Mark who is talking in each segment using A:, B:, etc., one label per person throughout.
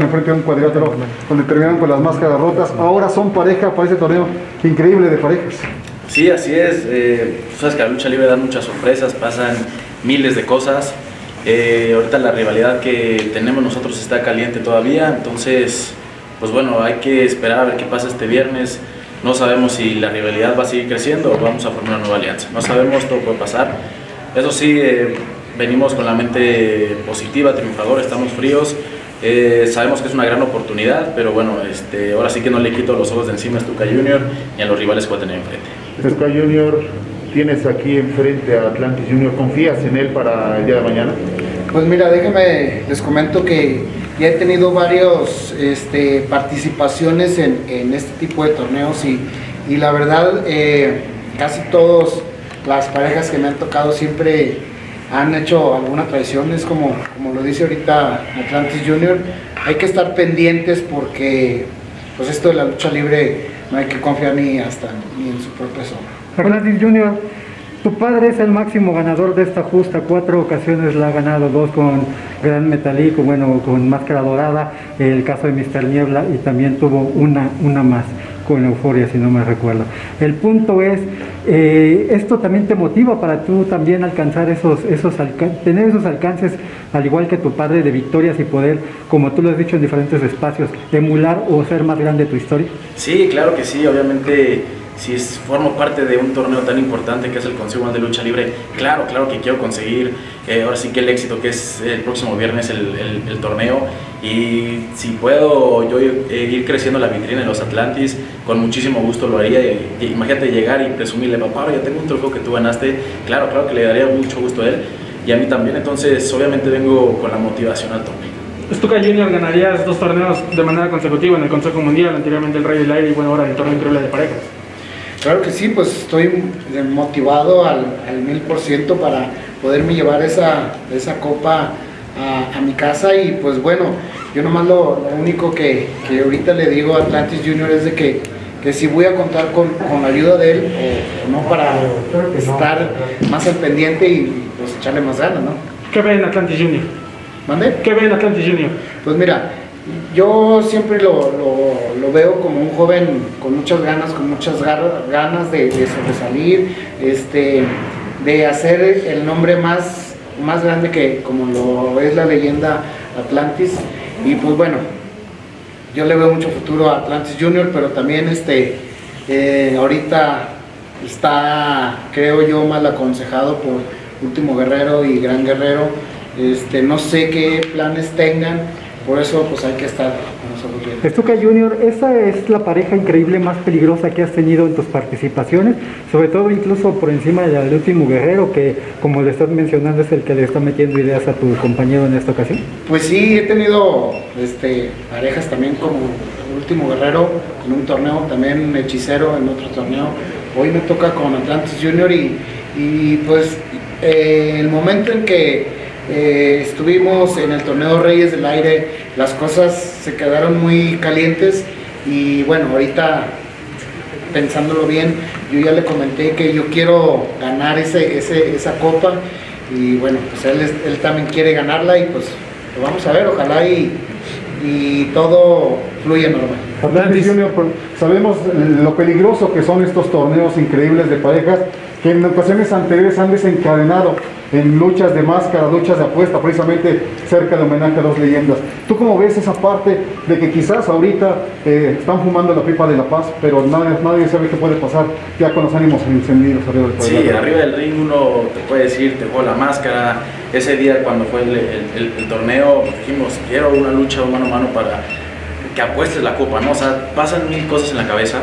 A: enfrente de un cuadrilátero donde terminaron con las máscaras rotas. Ahora son pareja para ese torneo increíble de parejas.
B: Sí, así es. Eh, sabes que la lucha libre da muchas sorpresas, pasan miles de cosas. Eh, ahorita la rivalidad que tenemos nosotros está caliente todavía, entonces, pues bueno, hay que esperar a ver qué pasa este viernes. No sabemos si la rivalidad va a seguir creciendo o vamos a formar una nueva alianza. No sabemos, todo puede pasar. Eso sí, eh, venimos con la mente positiva, triunfador, estamos fríos. Eh, sabemos que es una gran oportunidad, pero bueno, este, ahora sí que no le quito los ojos de encima a Stuka Junior ni a los rivales que va a tener enfrente.
C: Stuka Junior, tienes aquí enfrente a Atlantis Junior, ¿confías en él para el día de mañana?
D: Pues mira, déjenme, les comento que ya he tenido varias este, participaciones en, este tipo de torneos y, y la verdad eh, casi todas las parejas que me han tocado siempre han hecho alguna traición, es como, como lo dice ahorita Atlantis Junior, hay que estar pendientes porque pues esto de la lucha libre no hay que confiar ni hasta ni en su propia zona.
E: Atlantis Junior, tu padre es el máximo ganador de esta justa, cuatro ocasiones la ha ganado, dos con Gran Metalico, bueno, con Máscara Dorada, el caso de Mr. Niebla y también tuvo una, una más con Euforia, si no me recuerdo. El punto es, eh, esto también te motiva para tú también alcanzar esos, esos tener esos alcances, al igual que tu padre, de victorias y poder, como tú lo has dicho en diferentes espacios, emular o ser más grande tu historia.
B: Sí, claro que sí, obviamente si es, formo parte de un torneo tan importante que es el Consejo de Lucha Libre, claro, claro que quiero conseguir eh, ahora sí que el éxito que es el próximo viernes el, el, torneo y si puedo yo ir creciendo la vitrina de los Atlantis, con muchísimo gusto lo haría. imagínate llegar y presumirle, papá, ya tengo un trofeo que tú ganaste, claro, claro que le daría mucho gusto a él y a mí también, entonces obviamente vengo con la motivación al torneo.
F: Stuka Junior ganarías dos torneos de manera consecutiva en el Consejo Mundial, anteriormente el Rey del Aire y bueno, ahora el torneo increíble de parejas.
D: Claro que sí, pues estoy motivado al, mil por ciento para poderme llevar esa, esa copa a, mi casa y pues bueno, yo nomás lo, único que, ahorita le digo a Atlantis Junior es de que, que si voy a contar con, la ayuda de él o, no para estar más al pendiente y pues echarle más ganas, ¿no?
F: ¿Qué ve en Atlantis Junior?
D: ¿Mande?
F: ¿Qué ve en Atlantis Junior?
D: Pues mira, yo siempre lo, veo como un joven con muchas ganas, con muchas ganas de, sobresalir, este, de hacer el nombre más, más grande que como lo es la leyenda Atlantis. Y pues bueno, yo le veo mucho futuro a Atlantis Junior, pero también este, eh, ahorita está, creo yo, mal aconsejado por Último Guerrero y Gran Guerrero. Este, no sé qué planes tengan por eso pues hay que estar con nosotros bien.
E: Estuca Junior, esa es la pareja increíble más peligrosa que has tenido en tus participaciones, sobre todo incluso por encima del último guerrero que como le estás mencionando es el que le está metiendo ideas a tu compañero en esta ocasión.
D: Pues sí, he tenido este, parejas también como último guerrero en un torneo, también hechicero en otro torneo. Hoy me toca con Atlantis Junior y, y pues eh, el momento en que eh, estuvimos en el torneo Reyes del Aire, las cosas se quedaron muy calientes y bueno, ahorita pensándolo bien, yo ya le comenté que yo quiero ganar ese, esa copa y bueno, pues él, él también quiere ganarla y pues lo vamos a ver, ojalá y, y todo fluya normal.
A: sabemos lo peligroso que son estos torneos increíbles de parejas que en ocasiones anteriores han desencadenado en luchas de máscara, luchas de apuesta, precisamente cerca de homenaje a dos leyendas. ¿Tú cómo ves esa parte de que quizás ahorita eh, están fumando la pipa de la paz, pero nadie, nadie sabe qué puede pasar ya con los ánimos encendidos arriba del
B: Sí, arriba del ring uno te puede decir, te juega la máscara. Ese día cuando fue el, torneo dijimos, quiero una lucha mano a mano para que apuestes la copa, ¿no? O sea, pasan mil cosas en la cabeza.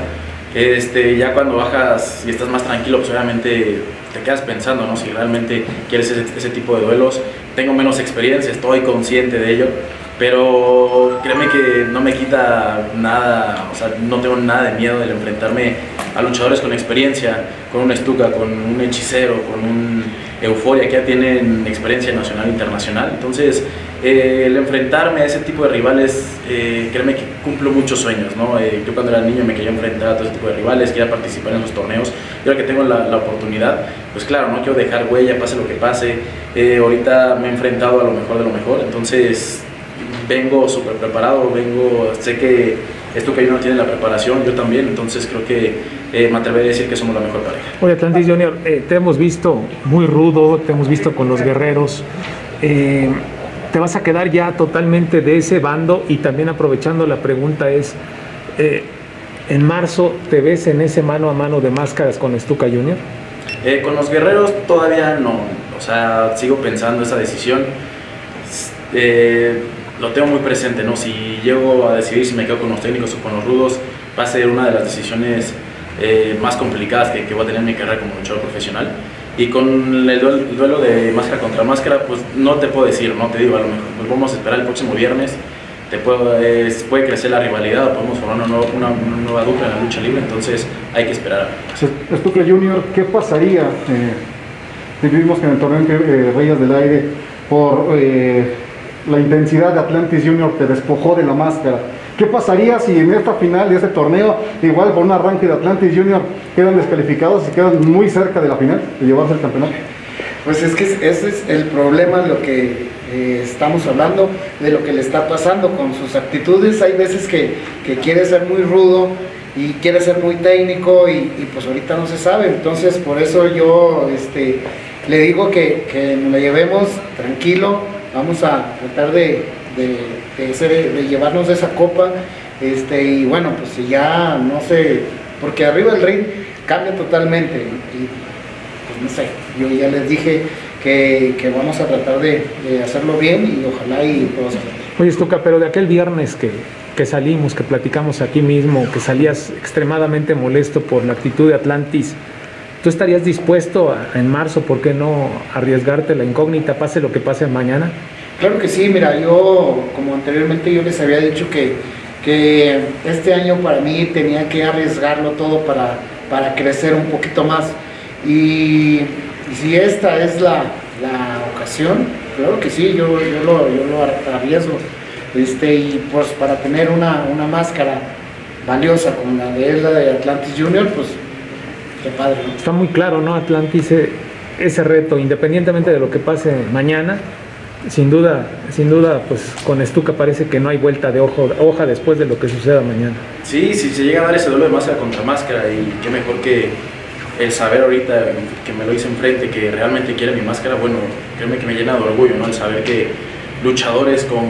B: Este, ya cuando bajas y estás más tranquilo, pues obviamente te quedas pensando, ¿no? Si realmente quieres ese, tipo de duelos. Tengo menos experiencia, estoy consciente de ello, pero créeme que no me quita nada, o sea, no tengo nada de miedo de enfrentarme a luchadores con experiencia, con un estuca, con un hechicero, con un euforia que ya tienen experiencia nacional e internacional. Entonces, eh, el enfrentarme a ese tipo de rivales, eh, créeme que cumplo muchos sueños, ¿no? Eh, yo cuando era niño me quería enfrentar a todo ese tipo de rivales, quería participar en los torneos, y ahora que tengo la, oportunidad, pues claro, no quiero dejar huella, pase lo que pase, ahorita me he enfrentado a lo mejor de lo mejor, entonces vengo súper preparado, vengo, sé que esto que no tiene la preparación, yo también, entonces creo que eh, me atrevería a decir que somos la mejor pareja.
G: Oye, Atlantis Junior, eh, te hemos visto muy rudo, te hemos visto con los guerreros. Eh, ¿Te vas a quedar ya totalmente de ese bando? Y también aprovechando la pregunta es, eh, ¿en marzo te ves en ese mano a mano de máscaras con Stuka Junior?
B: Eh, con los guerreros todavía no, o sea, sigo pensando esa decisión. Eh, lo tengo muy presente, ¿no? Si llego a decidir si me quedo con los técnicos o con los rudos, va a ser una de las decisiones eh, más complicadas que, que voy a tener en mi carrera como luchador profesional. Y con el duelo, el duelo de máscara contra máscara, pues no te puedo decir, no te digo, a lo mejor pues vamos a esperar el próximo viernes. Te puedo, eh, puede crecer la rivalidad, podemos formar una nueva, una, una nueva dupla en la lucha libre, entonces hay que esperar.
A: Stuka Junior, ¿qué pasaría? Eh, vimos que en el torneo que eh, Reyes del Aire, por eh, la intensidad de Atlantis Junior, te despojó de la máscara. ¿Qué pasaría si en esta final de este torneo, igual por un arranque de Atlantis Junior, quedan descalificados y quedan muy cerca de la final, de llevarse el campeonato?
D: Pues es que ese es el problema, lo que eh, estamos hablando, de lo que le está pasando con sus actitudes. Hay veces que, que quiere ser muy rudo y quiere ser muy técnico y, y, pues ahorita no se sabe. Entonces por eso yo este, le digo que, que nos la llevemos tranquilo, vamos a tratar de, de, de, ser- de llevarnos esa copa. Este, y bueno, pues ya no sé, porque arriba del ring cambia totalmente. Y, pues no sé, yo ya les dije que, que vamos a tratar de, de hacerlo bien y ojalá y todos
G: Oye, Stuka, pero de aquel viernes que, que salimos, que platicamos aquí mismo, que salías extremadamente molesto por la actitud de Atlantis, ¿tú estarías dispuesto a- en marzo, por qué no, arriesgarte la incógnita, pase lo que pase mañana?
D: Claro que sí, mira, yo como anteriormente yo les había dicho que, que este año para mí tenía que arriesgarlo todo para, para crecer un poquito más. Y, si esta es la, la ocasión, claro que sí, yo, yo, lo, yo lo arriesgo. Este, y pues para tener una, una máscara valiosa como la de él, la de Atlantis Junior, pues qué padre.
G: Está muy claro, ¿no, Atlantis? eh, Ese reto, independientemente de lo que pase mañana, sin duda, sin duda, pues con Stuka parece que no hay vuelta de ojo, hoja después de lo que suceda mañana.
B: Sí, si se llega a dar ese duelo de máscara contra máscara y qué mejor que el saber ahorita que me lo hice enfrente, que realmente quiere mi máscara, bueno, créeme que me llena de orgullo, ¿no? El saber que luchadores con,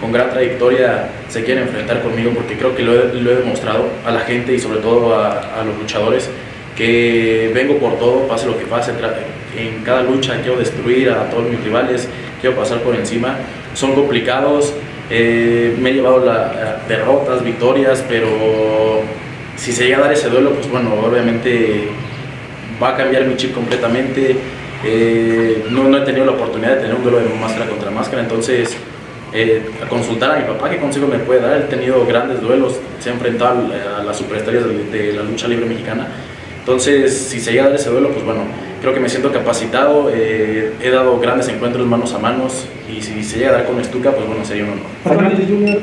B: con gran trayectoria se quieren enfrentar conmigo porque creo que lo he, lo he demostrado a la gente y sobre todo a, a los luchadores que vengo por todo, pase lo que pase, en cada lucha quiero destruir a todos mis rivales, quiero pasar por encima, son complicados, eh, me he llevado la- derrotas, victorias, pero si se llega a dar ese duelo, pues bueno, obviamente va a cambiar mi chip completamente. Eh, no, no he tenido la oportunidad de tener un duelo de máscara contra máscara, entonces eh, a consultar a mi papá qué consejo me puede dar. He tenido grandes duelos, se ha enfrentado a las superestrellas de, de la lucha libre mexicana. Entonces, si se llega a dar ese duelo, pues bueno, creo que me siento capacitado, eh, he dado grandes encuentros manos a manos y si se llega a dar con Estuca, pues bueno, sería un honor.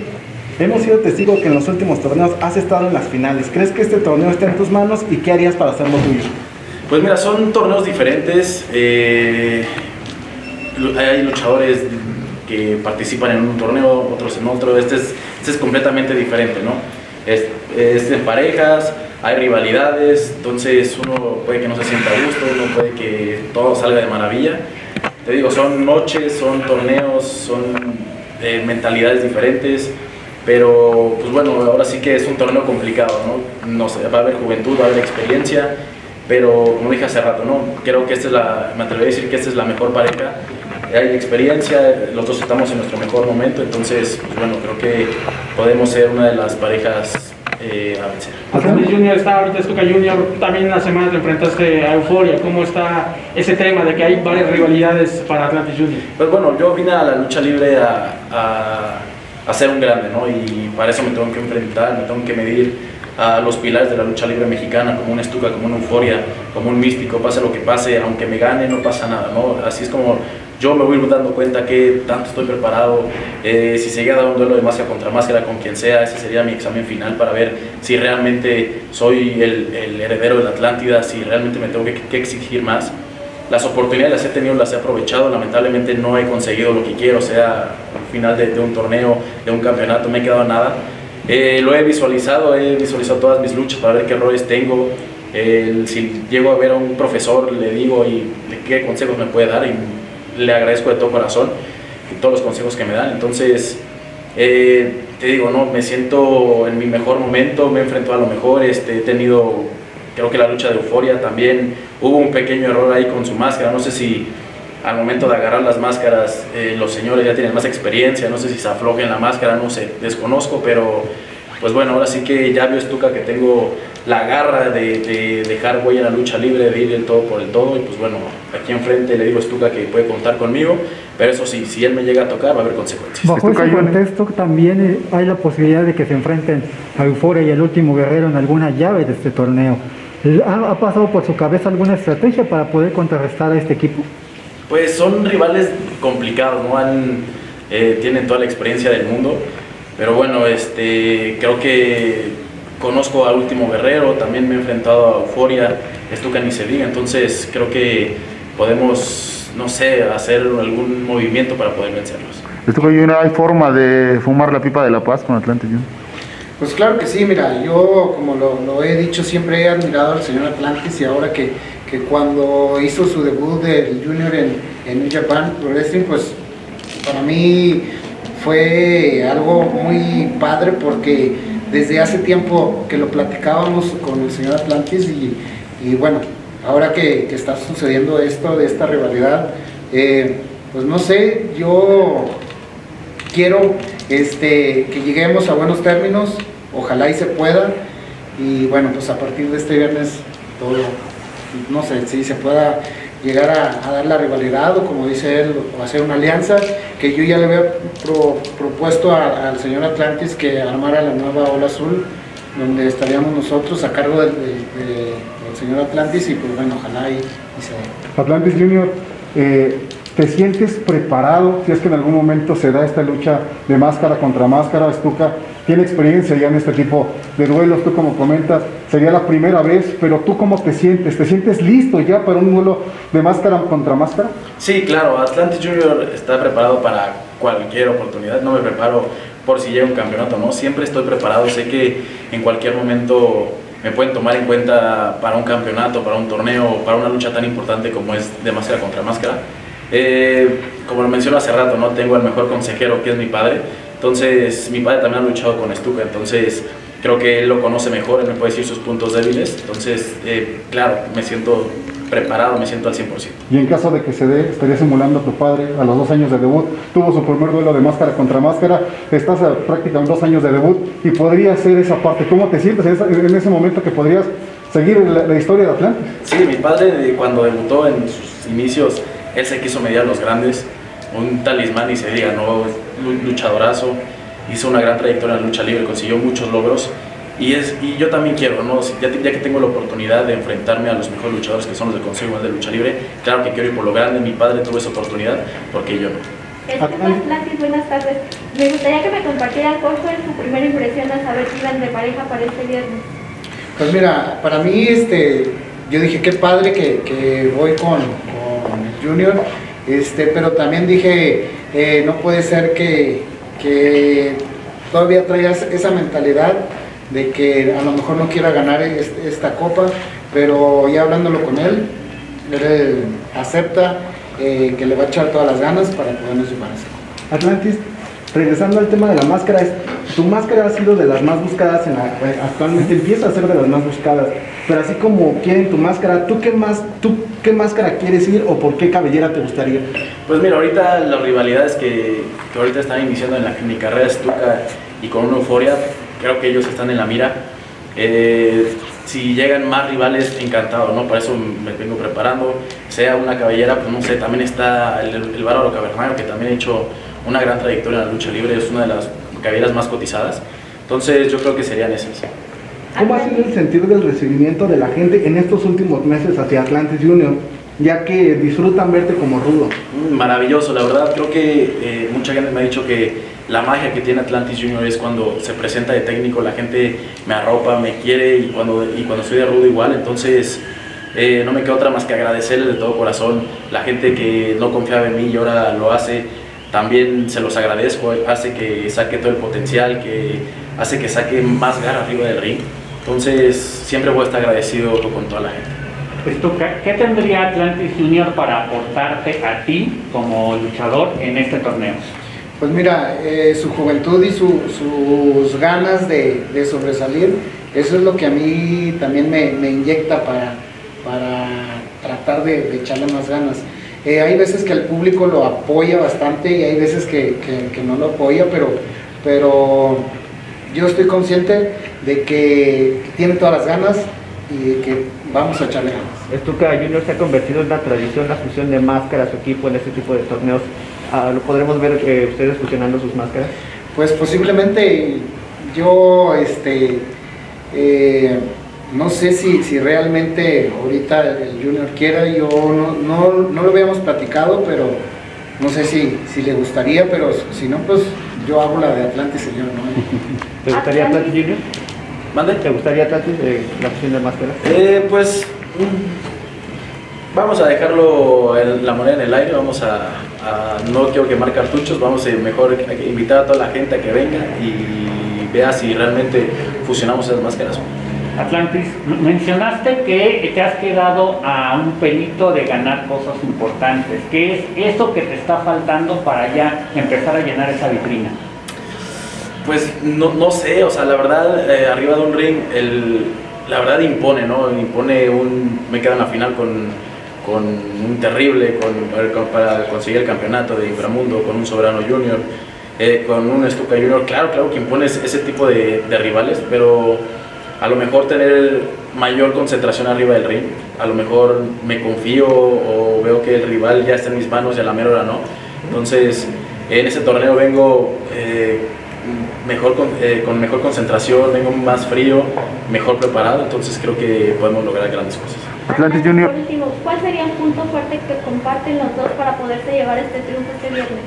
H: Hemos sido testigos que en los últimos torneos has estado en las finales. ¿Crees que este torneo está en tus manos y qué harías para hacerlo tuyo?
B: Pues mira, son torneos diferentes. eh, hay luchadores que participan en un torneo, otros en otro. Este es, este es completamente diferente, ¿no? Es, es en parejas, hay rivalidades, entonces uno puede que no se sienta a gusto, uno puede que todo salga de maravilla. Te digo, son noches, son torneos, son eh, mentalidades diferentes. Pero, pues bueno, ahora sí que es un torneo complicado, ¿no? No sé, va a haber juventud, va a haber experiencia, pero como dije hace rato, ¿no? Creo que esta es la, me atrevería a decir que esta es la mejor pareja. Hay experiencia, los dos estamos en nuestro mejor momento, entonces, pues bueno, creo que podemos ser una de las parejas eh, a vencer.
F: Atlantis Junior está ahorita Stuka Junior, también en la semana te enfrentaste a Euforia, ¿cómo está ese tema de que hay varias rivalidades para Atlantis Junior?
B: Pues bueno, yo vine a la lucha libre a, a, a ser un grande, ¿no? Y para eso me tengo que enfrentar, me tengo que medir a los pilares de la lucha libre mexicana, como una estuca, como una euforia, como un místico, pase lo que pase, aunque me gane, no pasa nada, ¿no? Así es como yo me voy dando cuenta que tanto estoy preparado, eh, si se llega a dar un duelo de máscara contra máscara con quien sea, ese sería mi examen final para ver si realmente soy el, el heredero de la Atlántida, si realmente me tengo que, que exigir más. las oportunidades las he tenido, las he aprovechado, lamentablemente no he conseguido lo que quiero, sea, al final de, de un torneo, de un campeonato, me he quedado nada. Eh, lo he visualizado, he visualizado todas mis luchas para ver qué errores tengo. El- si llego a ver a un profesor, le digo y qué consejos me puede dar y le agradezco de todo corazón todos los consejos que me dan. Entonces, eh, te digo, no, me siento en mi mejor momento, me he enfrentado a lo mejor, este, he tenido, creo que la lucha de euforia también, hubo un pequeño error ahí con su máscara, no sé si al momento de agarrar las máscaras eh, los señores ya tienen más experiencia, no sé si se aflojen la máscara, no sé, desconozco, pero pues bueno, ahora sí que ya vio Estuca que tengo la garra de, de dejar huella en la lucha libre, de ir el todo por el todo, y pues bueno, aquí enfrente le digo a Estuca que puede contar conmigo, pero eso sí, si él me llega a tocar va a haber consecuencias.
E: Bajo ese contexto también eh, hay la posibilidad de que se enfrenten a Euforia y el último guerrero en alguna llave de este torneo. ¿Ha, ha pasado por su cabeza alguna estrategia para poder contrarrestar a este equipo?
B: Pues son rivales complicados, ¿no? Han, eh, tienen toda la experiencia del mundo, pero bueno, este, creo que conozco al último guerrero, también me he enfrentado a Euforia, Estuca ni se diga, entonces creo que podemos, no sé, hacer algún movimiento para poder vencerlos.
C: Estuca Junior, ¿hay forma de fumar la pipa de la paz con Atlantis Junior?
D: Pues claro que sí, mira, yo como lo, lo he dicho, siempre he admirado al señor Atlantis y ahora que, que cuando hizo su debut del Junior en, en New Japan Pro Wrestling, pues para mí fue algo muy padre porque desde hace tiempo que lo platicábamos con el señor Atlantis y, bueno, ahora que, que está sucediendo esto de esta rivalidad, eh, pues no sé, yo quiero este, que lleguemos a buenos términos, ojalá y se pueda. Y bueno, pues a partir de este viernes todo, no sé si se pueda llegar a, dar la rivalidad o como dice él, o hacer una alianza, que yo ya le había pro- propuesto al señor Atlantis que armara la nueva Ola Azul, donde estaríamos nosotros a cargo del, del- de- del señor Atlantis y pues bueno, ojalá y, se.
A: Atlantis Junior, eh, ¿te sientes preparado si es que en algún momento se da esta lucha de máscara contra máscara? Estuca tiene experiencia ya en este tipo de duelos, tú como comentas, sería la primera vez, pero tú cómo te sientes? ¿Te sientes listo ya para un duelo de máscara contra máscara?
B: Sí, claro, Atlantis Junior está preparado para cualquier oportunidad, no me preparo por si llega un campeonato, ¿no? Siempre estoy preparado, sé que en cualquier momento me pueden tomar en cuenta para un campeonato, para un torneo, para una lucha tan importante como es de máscara contra máscara. Eh, como lo menciono hace rato, ¿no? Tengo al mejor consejero que es mi padre, entonces mi padre también ha luchado con Stuka, entonces creo que él lo conoce mejor, él me puede decir sus puntos débiles, entonces eh, claro, me siento preparado, me siento al 100%.
A: Y en caso de que se dé, estaría simulando a tu padre a los dos años de debut, tuvo su primer duelo de máscara contra máscara, estás a prácticamente dos años de debut y podría ser esa parte. ¿Cómo te sientes en, esa- en ese momento que podrías seguir la, la historia de Atlantis?
B: Sí, mi padre cuando debutó en sus inicios, él se quiso medir a los grandes, un talismán y se diga, ¿no? Lu- Luchadorazo, hizo una gran trayectoria en la lucha libre, consiguió muchos logros y, es, y yo también quiero, ¿no? Si- Ya, ya que tengo la oportunidad de enfrentarme a los mejores luchadores que son los del Consejo de Lucha Libre, claro que quiero ir por lo grande, mi padre tuvo esa oportunidad, porque yo no.
I: Estuca Atlantis, buenas tardes. Me gustaría que me compartieran cuál fue su primera impresión al saber que iban de pareja para este viernes.
D: Pues mira, para mí, este, yo dije, qué padre que, que voy con, con el Junior, este, pero también dije, eh, no puede ser que, que todavía traigas esa mentalidad de que a lo mejor no quiera ganar es- esta copa, pero ya hablándolo con él, él acepta eh, que le va a echar todas las ganas para podernos llevar esa copa.
H: Atlantis, regresando al tema de la máscara, tu máscara ha sido de las más buscadas en la, eh, actualmente empieza a ser de las más buscadas, pero así como quieren tu máscara, ¿tú qué más, tú qué máscara quieres ir o por qué cabellera te gustaría?
B: Pues mira, ahorita las rivalidades que, que ahorita están iniciando en, la, en mi carrera Stuka y con una euforia, creo que ellos están en la mira. Eh, si llegan más rivales, encantado, ¿no? Para eso me vengo preparando. Sea una cabellera, pues no sé, también está el, el Bárbaro Cavernario, que también ha hecho una gran trayectoria en la lucha libre, es una de las cabelleras más cotizadas. Entonces yo creo que serían esas.
H: ¿Cómo ha sido el sentir del recibimiento de la gente en estos últimos meses hacia Atlantis Junior? Ya que disfrutan verte como rudo.
B: Mm, Maravilloso, la verdad creo que eh, mucha gente me ha dicho que la magia que tiene Atlantis Junior es cuando se presenta de técnico, la gente me arropa, me quiere y cuando, y cuando soy de rudo igual, entonces eh, no me queda otra más que agradecerles de todo corazón. La gente que no confiaba en mí y ahora lo hace, también se los agradezco. Hace que saque todo el potencial, que hace que saque más garra arriba del ring. Entonces, siempre voy a estar agradecido con toda la gente.
J: Estuca, ¿qué tendría Atlantis Junior para aportarte a ti como luchador en este torneo?
D: Pues mira, eh, su juventud y su- sus ganas de, de sobresalir, eso es lo que a mí también me, me inyecta para, para tratar de, de echarle más ganas. Eh, hay veces que el público lo apoya bastante y hay veces que, que- que no lo apoya, pero, pero yo estoy consciente de que tiene todas las ganas y de que vamos a echarle ganas.
K: Estuca Junior se ha convertido en una tradición la fusión de máscaras su equipo en este tipo de torneos. Ah, ¿Lo podremos ver eh, ustedes fusionando sus máscaras?
D: Pues posiblemente yo, este, eh, no sé si, si realmente ahorita el Junior quiera, yo no, no, no lo habíamos platicado, pero no sé si, si le gustaría, pero si no, pues yo hago la de Atlantis, señor, ¿no?
K: ¿Te gustaría Atlantis Junior?
B: ¿Mande?
K: ¿Te gustaría Atlantis eh, la fusión de máscaras?
B: Eh, pues mm, vamos a dejarlo en la moneda en el aire, vamos a, a- no quiero quemar cartuchos, vamos a mejor a invitar a toda la gente a que venga y vea si realmente fusionamos esas máscaras.
J: Atlantis, mencionaste que te has quedado a un pelito de ganar cosas importantes. ¿Qué es eso que te está faltando para ya empezar a llenar esa vitrina?
B: Pues no, no sé, o sea, la verdad, eh, arriba de un ring, el, la verdad impone, ¿no? Impone un. Me quedo en la final con, con un terrible, con, para conseguir el campeonato de Inframundo, con un Soberano Junior, eh, con un Stuka Junior. Claro, claro que impone ese, tipo de rivales, pero a lo mejor tener mayor concentración arriba del ring, a lo mejor me confío o veo que el rival ya está en mis manos y a la mera hora no. Entonces, en ese torneo vengo eh, mejor con, eh, con mejor concentración, vengo más frío, mejor preparado, entonces creo que podemos lograr grandes cosas.
A: Atlantis Junior.
I: Por último, ¿cuál sería el punto fuerte que comparten los dos para poderse llevar este triunfo este viernes?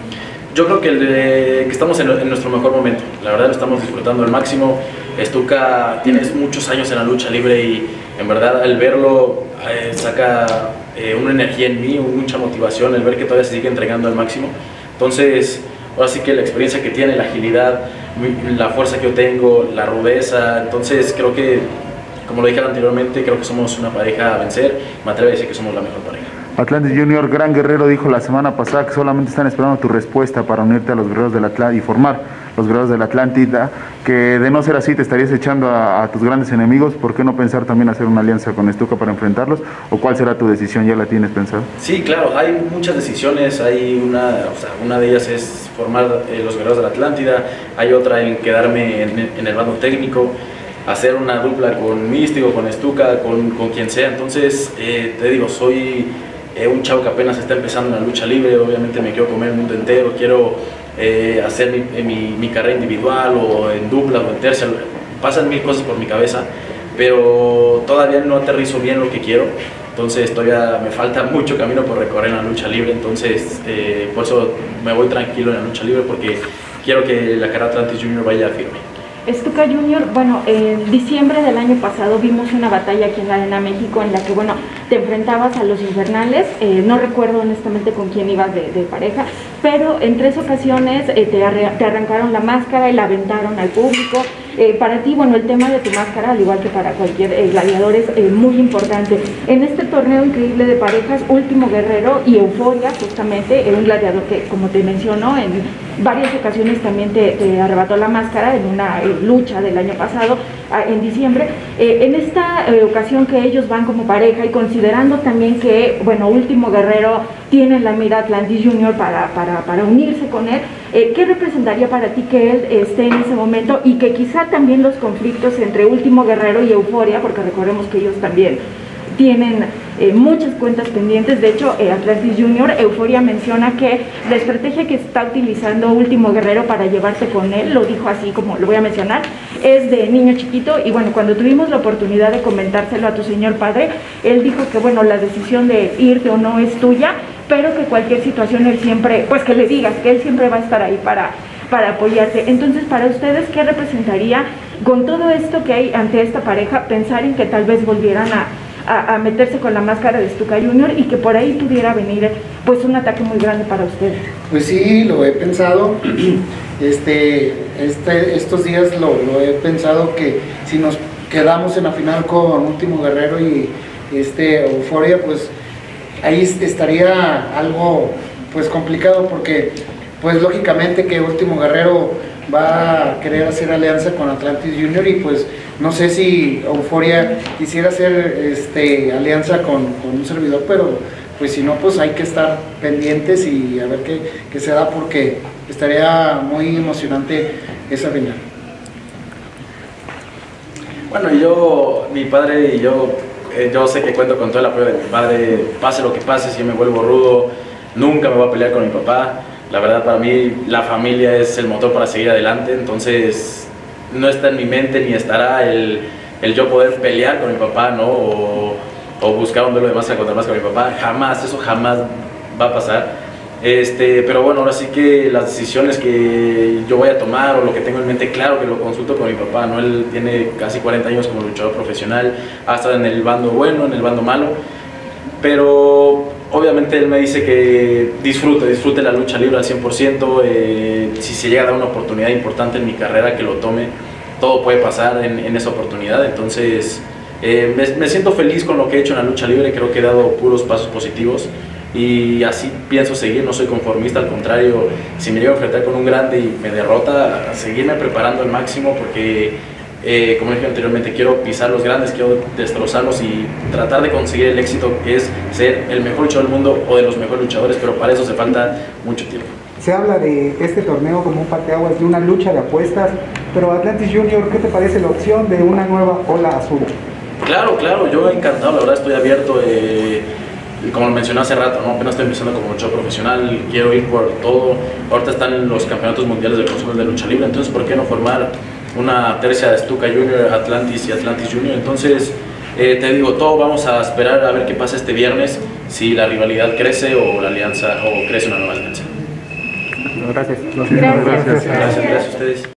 B: Yo creo que, que estamos en, en nuestro mejor momento, la verdad lo estamos disfrutando al máximo. Stuka tienes muchos años en la lucha libre y en verdad al verlo eh, saca eh, una energía en mí, mucha motivación, el ver que todavía se sigue entregando al máximo. Entonces, ahora sí que la experiencia que tiene, la agilidad, la fuerza que yo tengo, la rudeza, entonces creo que, como lo dije anteriormente, creo que somos una pareja a vencer, me atrevo a decir que somos la mejor pareja.
C: Atlantis Junior, Gran Guerrero dijo la semana pasada que solamente están esperando tu respuesta para unirte a los guerreros del Atlántida y formar los guerreros del Atlántida, que de no ser así te estarías echando a, tus grandes enemigos, ¿por qué no pensar también hacer una alianza con Estuca para enfrentarlos? ¿O cuál será tu decisión? ¿Ya la tienes pensada?
B: Sí, claro, hay muchas decisiones, hay una, o sea, una de ellas es formar eh, los guerreros de la Atlántida, hay otra en quedarme en, en el bando técnico, hacer una dupla con Místico, con Estuca, con, con quien sea, entonces eh, te digo, soy eh, un chavo que apenas está empezando en la lucha libre, obviamente me quiero comer el mundo entero, quiero eh, hacer mi, eh, mi- mi carrera individual o en dupla o en tercia, pasan mil cosas por mi cabeza, pero todavía no aterrizo bien lo que quiero, entonces todavía me falta mucho camino por recorrer en la lucha libre, entonces eh, por eso me voy tranquilo en la lucha libre porque quiero que la carrera Atlantis Junior vaya firme.
L: Stuka Junior, bueno, en diciembre del año pasado vimos una batalla aquí en la Arena México en la que, bueno, te enfrentabas a los infernales, eh, no recuerdo honestamente con quién ibas de, pareja, pero en tres ocasiones eh, te, te arrancaron la máscara y la aventaron al público. Eh, para ti, bueno, el tema de tu máscara, al igual que para cualquier eh, gladiador, es eh, muy importante. En este torneo increíble de parejas, Último Guerrero y Euforia, justamente, un gladiador que, como te mencionó, en varias ocasiones también te, arrebató la máscara en una lucha del año pasado, en diciembre. Eh, en esta eh, ocasión que ellos van como pareja y considerando también que, bueno, Último Guerrero tiene en la mira Atlantis Junior para, para, para unirse con él, eh, ¿qué representaría para ti que él esté en ese momento y que quizá también los conflictos entre Último Guerrero y Euforia, porque recordemos que ellos también tienen eh, muchas cuentas pendientes. De hecho, eh, Atlantis Junior, Euforia menciona que la estrategia que está utilizando Último Guerrero para llevarse con él, lo dijo así como lo voy a mencionar, es de niño chiquito. Y bueno, cuando tuvimos la oportunidad de comentárselo a tu señor padre, él dijo que bueno, la decisión de irte o no es tuya, pero que cualquier situación él siempre, pues que le digas que él siempre va a estar ahí para para apoyarte. Entonces, para ustedes, ¿qué representaría con todo esto que hay ante esta pareja pensar en que tal vez volvieran a, a, meterse con la máscara de Stuka Junior y que por ahí pudiera venir pues un ataque muy grande para ustedes.
D: Pues sí, lo he pensado. Este, este, estos días lo, lo he pensado que si nos quedamos en la final con Último Guerrero y este Euforia, pues ahí estaría algo pues complicado porque pues lógicamente que Último Guerrero va a querer hacer alianza con Atlantis Junior y pues no sé si Euforia quisiera hacer este alianza con, un servidor, pero pues si no, pues hay que estar pendientes y a ver qué, qué se da porque estaría muy emocionante esa final.
B: Bueno, yo, mi padre y yo, eh, yo sé que cuento con todo el apoyo de mi padre, pase lo que pase, si yo me vuelvo rudo, nunca me voy a pelear con mi papá. La verdad, para mí, la familia es el motor para seguir adelante, entonces no está en mi mente ni estará el, el yo poder pelear con mi papá, ¿no? O, o buscar un duelo de máscara contra máscara con mi papá. Jamás, eso jamás va a pasar. Este, pero bueno, ahora sí que las decisiones que yo voy a tomar o lo que tengo en mente, claro que lo consulto con mi papá, ¿no? Él tiene casi 40 años como luchador profesional, ha estado en el bando bueno, en el bando malo, pero obviamente él me dice que disfrute, disfrute la lucha libre al 100%, eh, si se llega a dar una oportunidad importante en mi carrera, que lo tome, todo puede pasar en, esa oportunidad, entonces eh, me, me siento feliz con lo que he hecho en la lucha libre, creo que he dado puros pasos positivos y así pienso seguir, no soy conformista, al contrario, si me llego a enfrentar con un grande y me derrota, seguirme preparando al máximo porque, eh, como dije anteriormente, quiero pisar los grandes, quiero destrozarlos y tratar de conseguir el éxito que es ser el mejor luchador del mundo o de los mejores luchadores, pero para eso se falta mucho tiempo.
M: Se habla de este torneo como un parteaguas, de una lucha de apuestas, pero Atlantis Junior, ¿qué te parece la opción de una nueva ola azul?
B: Claro, claro, yo encantado, la verdad estoy abierto. Eh, como lo mencioné hace rato, ¿no? apenas estoy empezando como luchador profesional, quiero ir por todo. Ahorita están los campeonatos mundiales de consumo de lucha libre, entonces ¿por qué no formar una tercia de Stuka Junior, Atlantis y Atlantis Junior? Entonces, eh, te digo, todo vamos a esperar a ver qué pasa este viernes, si la rivalidad crece o la alianza, o crece una nueva alianza.
M: Gracias.
B: Gracias, gracias, gracias a ustedes.